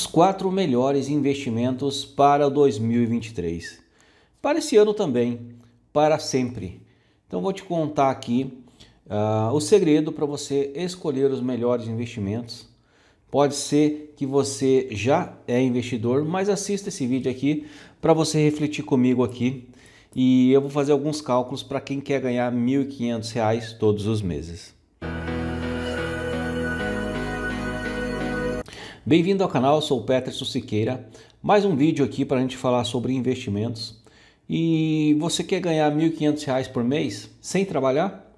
Os quatro melhores investimentos para 2023. Para esse ano também, para sempre. Então vou te contar aqui uh, o segredo para você escolher os melhores investimentos. Pode ser que você já é investidor, mas assista esse vídeo aqui para você refletir comigo aqui e eu vou fazer alguns cálculos para quem quer ganhar R$ 1.500 todos os meses. Bem-vindo ao canal, sou o Peterson Siqueira. Mais um vídeo aqui para a gente falar sobre investimentos. E você quer ganhar R$ 1.500 por mês sem trabalhar?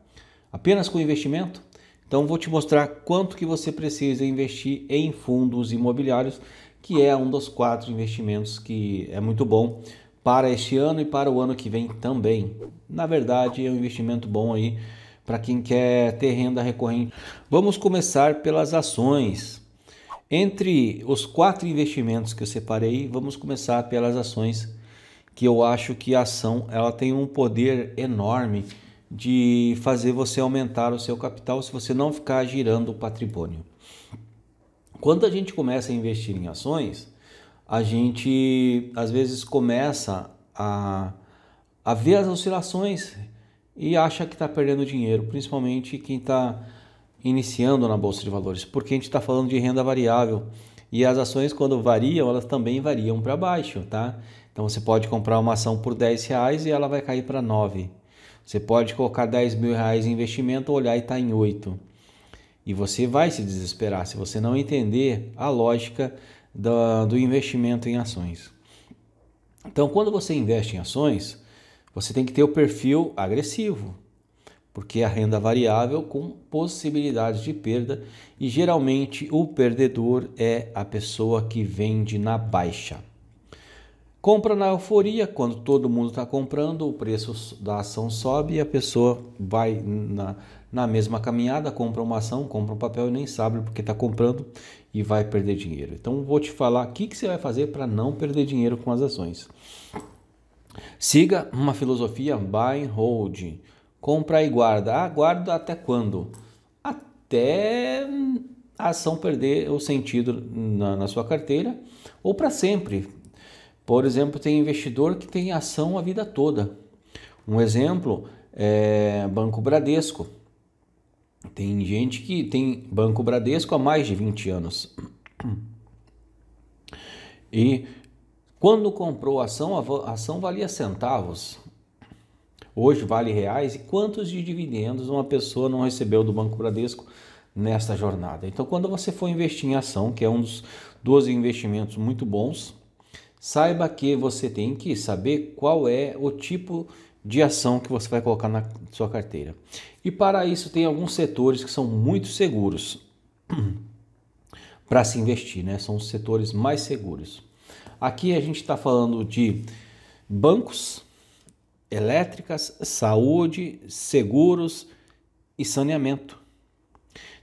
Apenas com investimento? Então vou te mostrar quanto que você precisa investir em fundos imobiliários, que é um dos quatro investimentos que é muito bom para este ano e para o ano que vem também. Na verdade, é um investimento bom aí para quem quer ter renda recorrente. Vamos começar pelas ações. Entre os quatro investimentos que eu separei, vamos começar pelas ações, que eu acho que a ação ela tem um poder enorme de fazer você aumentar o seu capital se você não ficar girando o patrimônio. Quando a gente começa a investir em ações, a gente às vezes começa a, a ver as oscilações e acha que está perdendo dinheiro, principalmente quem está iniciando na Bolsa de Valores, porque a gente está falando de renda variável e as ações quando variam, elas também variam para baixo, tá? Então você pode comprar uma ação por 10 reais e ela vai cair para 9. Você pode colocar 10 mil reais em investimento, olhar e está em 8. E você vai se desesperar se você não entender a lógica do, do investimento em ações. Então, quando você investe em ações, você tem que ter o perfil agressivo, porque a renda variável com possibilidades de perda e geralmente o perdedor é a pessoa que vende na baixa. Compra na euforia, quando todo mundo está comprando, o preço da ação sobe e a pessoa vai na, na mesma caminhada, compra uma ação, compra um papel e nem sabe porque está comprando e vai perder dinheiro. Então vou te falar o que, que você vai fazer para não perder dinheiro com as ações. Siga uma filosofia buy and hold. Compra e guarda. Ah, guarda até quando? Até a ação perder o sentido na, na sua carteira ou para sempre por exemplo, tem investidor que tem ação a vida toda. Um exemplo é Banco Bradesco. Tem gente que tem Banco Bradesco há mais de 20 anos. E quando comprou a ação, a ação valia centavos. Hoje vale reais. E quantos de dividendos uma pessoa não recebeu do Banco Bradesco nesta jornada? Então, quando você for investir em ação, que é um dos 12 investimentos muito bons, saiba que você tem que saber qual é o tipo de ação que você vai colocar na sua carteira. E para isso tem alguns setores que são muito seguros para se investir, né? São os setores mais seguros. Aqui a gente está falando de bancos, elétricas, saúde, seguros e saneamento.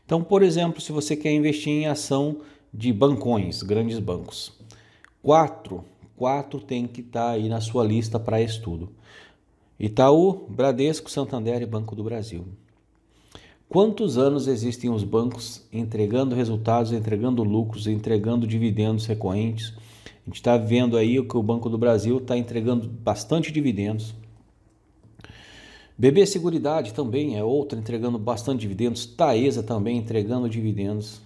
Então, por exemplo, se você quer investir em ação de bancões, grandes bancos, Quatro, quatro tem que estar tá aí na sua lista para estudo. Itaú, Bradesco, Santander e Banco do Brasil. Quantos anos existem os bancos entregando resultados, entregando lucros, entregando dividendos recorrentes? A gente está vendo aí que o Banco do Brasil está entregando bastante dividendos. BB Seguridade também é outra entregando bastante dividendos. Taesa também entregando dividendos.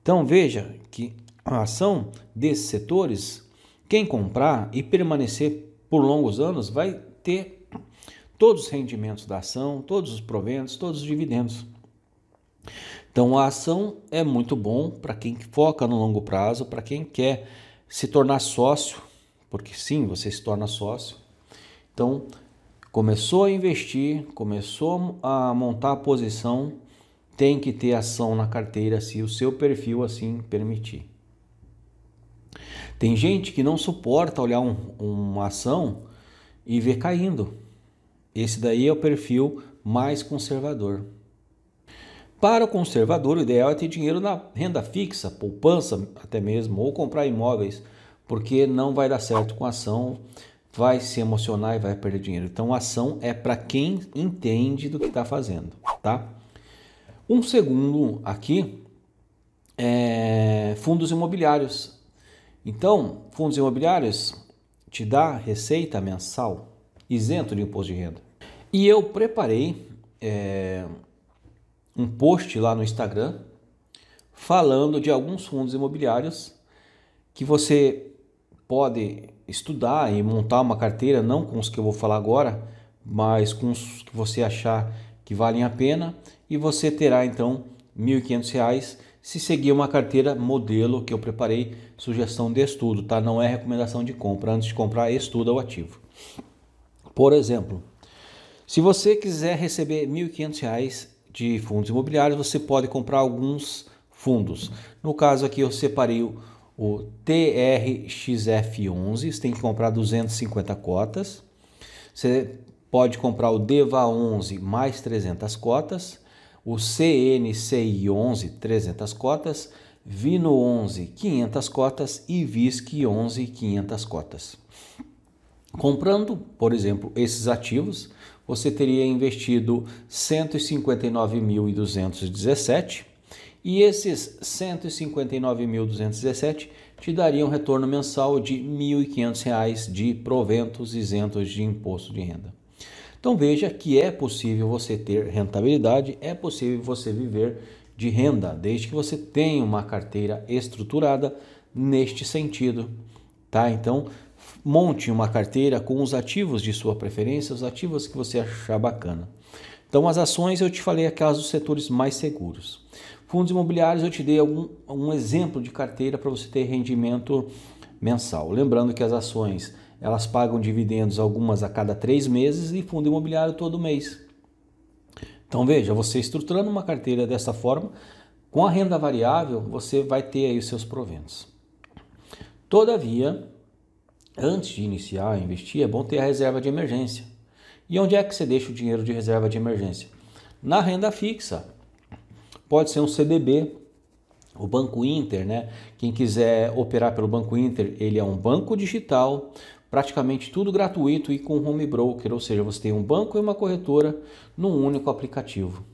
Então veja que a ação desses setores, quem comprar e permanecer por longos anos vai ter todos os rendimentos da ação, todos os proventos, todos os dividendos. Então a ação é muito bom para quem foca no longo prazo, para quem quer se tornar sócio, porque sim, você se torna sócio. Então começou a investir, começou a montar a posição, tem que ter ação na carteira se o seu perfil assim permitir. Tem gente que não suporta olhar um, uma ação e ver caindo. Esse daí é o perfil mais conservador. Para o conservador, o ideal é ter dinheiro na renda fixa, poupança até mesmo, ou comprar imóveis, porque não vai dar certo com ação, vai se emocionar e vai perder dinheiro. Então, ação é para quem entende do que está fazendo, tá? Um segundo aqui é, fundos imobiliários. Então, fundos imobiliários te dá receita mensal isento de imposto de renda. E eu preparei é, um post lá no Instagram falando de alguns fundos imobiliários que você pode estudar e montar uma carteira, não com os que eu vou falar agora, mas com os que você achar que valem a pena e você terá então R$ 1.500 se seguir uma carteira modelo que eu preparei, sugestão de estudo, tá? Não é recomendação de compra. Antes de comprar, estuda o ativo. Por exemplo, se você quiser receber R$ 1.500 de fundos imobiliários, você pode comprar alguns fundos. No caso aqui eu separei o, o TRXF11, você tem que comprar 250 cotas. Você pode comprar o DEVA11 mais 300 cotas, o CNCI11 300 cotas, Vino 11 500 cotas e VISC 11 500 cotas. Comprando, por exemplo, esses ativos, você teria investido 159.217 e esses 159.217 te dariam um retorno mensal de R$ 1.500 de proventos isentos de imposto de renda. Então veja que é possível você ter rentabilidade, é possível você viver de renda, desde que você tenha uma carteira estruturada neste sentido, tá? Então monte uma carteira com os ativos de sua preferência, os ativos que você achar bacana. Então, as ações eu te falei aquelas dos setores mais seguros. Fundos imobiliários eu te dei algum, um exemplo de carteira para você ter rendimento mensal. Lembrando que as ações elas pagam dividendos algumas a cada três meses e fundo imobiliário todo mês. Então veja, você estruturando uma carteira dessa forma, com a renda variável, você vai ter aí os seus proventos. Todavia, antes de iniciar a investir, é bom ter a reserva de emergência. E onde é que você deixa o dinheiro de reserva de emergência? Na renda fixa. Pode ser um CDB, o Banco Inter, né? Quem quiser operar pelo Banco Inter, ele é um banco digital, praticamente tudo gratuito e com home broker, ou seja, você tem um banco e uma corretora num único aplicativo.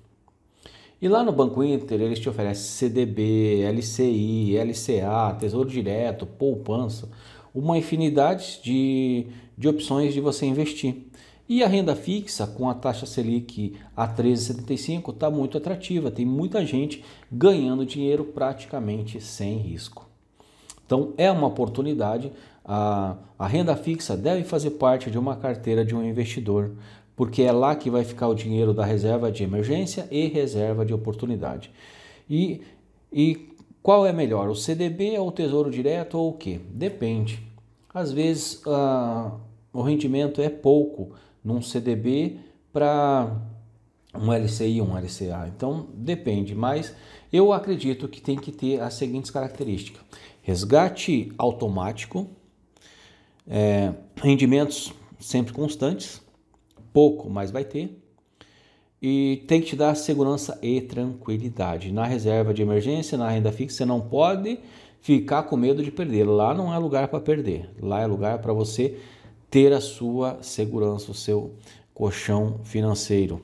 E lá no Banco Inter, eles te oferecem CDB, LCI, LCA, Tesouro Direto, poupança uma infinidade de, de opções de você investir. E a renda fixa, com a taxa Selic a 13,75, está muito atrativa. Tem muita gente ganhando dinheiro praticamente sem risco. Então é uma oportunidade. A, a renda fixa deve fazer parte de uma carteira de um investidor, porque é lá que vai ficar o dinheiro da reserva de emergência e reserva de oportunidade. E, e qual é melhor, o CDB ou o Tesouro Direto ou o que? Depende. Às vezes uh, o rendimento é pouco num CDB para um LCI, um LCA. Então depende, mas eu acredito que tem que ter as seguintes características: resgate automático, é, rendimentos sempre constantes, pouco, mas vai ter e tem que te dar segurança e tranquilidade. Na reserva de emergência, na renda fixa, você não pode ficar com medo de perder. Lá não é lugar para perder. Lá é lugar para você ter a sua segurança, o seu colchão financeiro.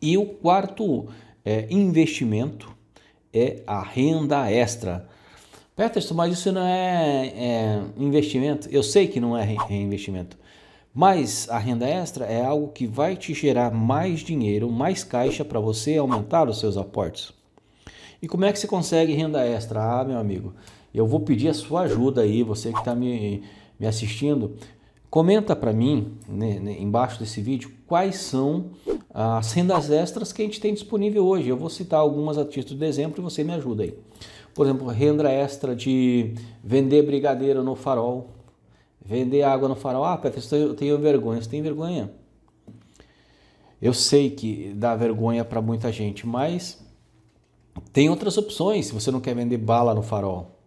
E o quarto é, investimento é a renda extra. Peterson, mas isso não é, é investimento? Eu sei que não é reinvestimento. Mas a renda extra é algo que vai te gerar mais dinheiro, mais caixa para você aumentar os seus aportes. E como é que você consegue renda extra? Ah, meu amigo, eu vou pedir a sua ajuda aí, você que está me, me assistindo. Comenta para mim, né, né, embaixo desse vídeo, quais são as rendas extras que a gente tem disponível hoje. Eu vou citar algumas a título de exemplo e você me ajuda aí. Por exemplo, renda extra de vender brigadeiro no farol, Vender água no farol. Ah, Petra, eu tenho vergonha. Você tem vergonha? Eu sei que dá vergonha para muita gente, mas tem outras opções se você não quer vender bala no farol.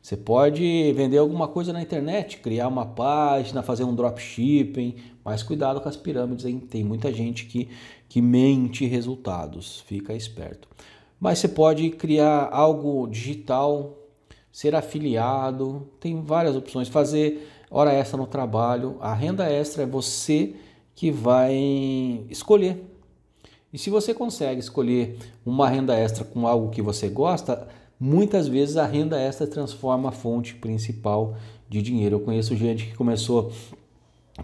Você pode vender alguma coisa na internet, criar uma página, fazer um dropshipping, mas cuidado com as pirâmides, hein? tem muita gente que, que mente resultados, fica esperto. Mas você pode criar algo digital, ser afiliado, tem várias opções, fazer hora extra no trabalho. A renda extra é você que vai escolher. E se você consegue escolher uma renda extra com algo que você gosta, muitas vezes a renda extra transforma a fonte principal de dinheiro. Eu conheço gente que começou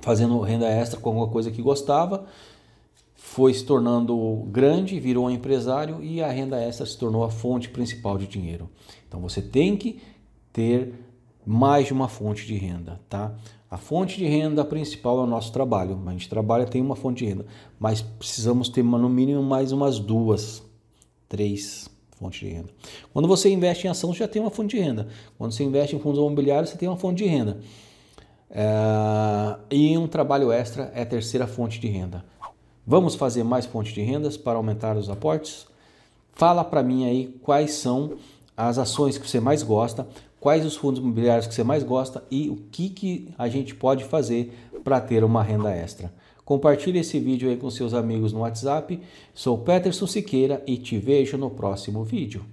fazendo renda extra com alguma coisa que gostava, foi se tornando grande, virou um empresário e a renda extra se tornou a fonte principal de dinheiro. Então você tem que ter mais de uma fonte de renda, tá? A fonte de renda principal é o nosso trabalho. A gente trabalha, tem uma fonte de renda, mas precisamos ter no mínimo mais umas duas, três fontes de renda. Quando você investe em ação, você já tem uma fonte de renda. Quando você investe em fundos imobiliários, você tem uma fonte de renda. É... E um trabalho extra é a terceira fonte de renda. Vamos fazer mais fontes de rendas para aumentar os aportes? Fala para mim aí quais são as ações que você mais gosta, quais os fundos imobiliários que você mais gosta e o que, que a gente pode fazer para ter uma renda extra. Compartilhe esse vídeo aí com seus amigos no WhatsApp. Sou Peterson Siqueira e te vejo no próximo vídeo.